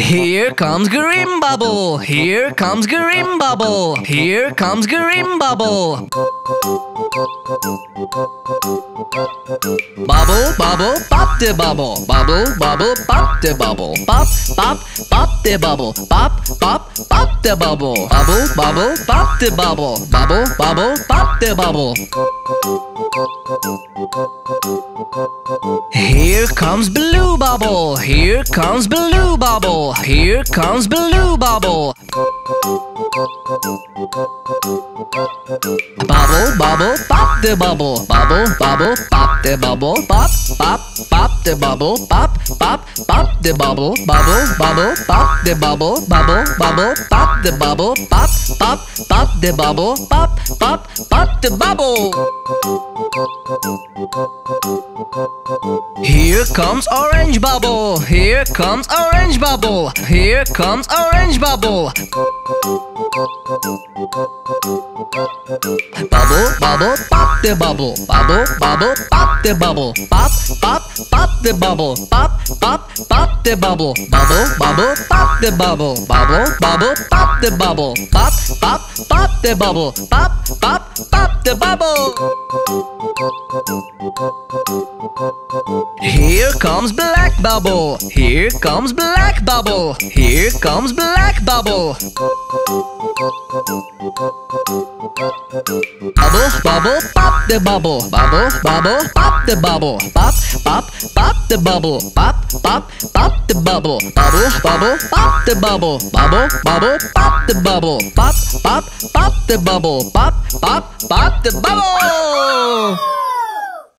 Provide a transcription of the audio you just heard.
Here comes Green Bubble. Here comes Green Bubble. Here comes Green Bubble. Bubble, bubble, pop the bubble. Bubble, bubble, pop the bubble. Pop, pop, pop the bubble. Pop, pop, pop the bubble. Bubble, bubble, pop the bubble. Bubble, bubble, pop the bubble. Here comes Blue Bubble. Here comes Blue Bubble. Here comes Blue Bubble. Bubble, bubble, pop the bubble. Bubble, bubble, pop the bubble. Pop, pop, pop the bubble. Pop, pop, pop the bubble. Bubble, bubble, pop the bubble. Bubble, bubble, pop the bubble. Pop, pop, pop the bubble. Pop, pop, pop the bubble. Here comes orange bubble. Here comes orange bubble. Here comes orange bubble. Bubble, bubble, pop the bubble. Bubble, bubble, pop the bubble. Pop, pop, pop the bubble. Pop, pop, pop the bubble. Bubble, bubble, pop the bubble. Bubble, bubble, pop the bubble. Pop, pop, pop the bubble. Pop, pop, pop the bubble. Here comes black bubble. Here comes black bubble. Here comes black bubble. Bubble, bubble, pop the bubble. Bubble, bubble, pop the bubble. Pop, pop, pop the bubble. Pop, pop, pop the bubble. Bubble, bubble, pop the bubble. Bubble, bubble, pop the bubble. Pop, pop, pop the bubble. Pop, pop, pop the bubble.